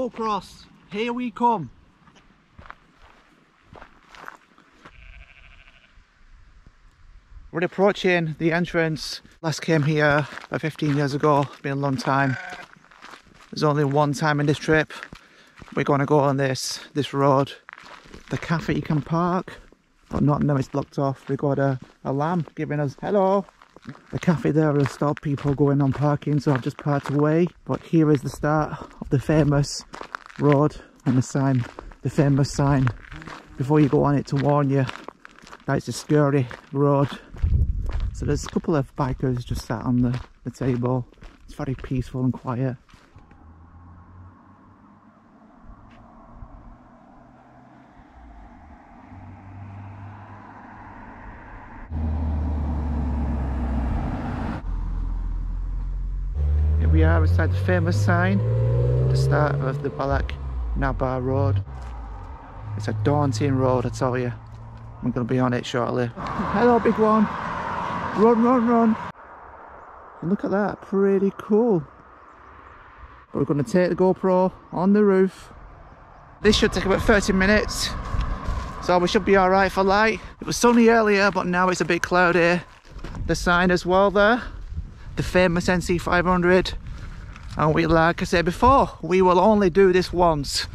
Applecross, here we come. We're approaching the entrance. Last came here about 15 years ago, been a long time. There's only one time in this trip. We're going to go on this this road. The cafe you can park, but not now it's blocked off. We've got a, a lamp giving us hello. The cafe there will stop people going on parking, so I've just parked away. But here is the start of the famous road and the sign, the famous sign before you go on it to warn you that it's a scary road. So there's a couple of bikers just sat on the, the table. It's very peaceful and quiet. Beside the famous sign, the start of the Balak Nabar Road. It's a daunting road, I tell you. I'm going to be on it shortly. Hello, big one. Run, run, run. And look at that, pretty cool. We're going to take the GoPro on the roof. This should take about 30 minutes. So we should be alright for light. It was sunny earlier, but now it's a bit cloudy. The sign as well there. The famous NC500. And we, like I said before, we will only do this once.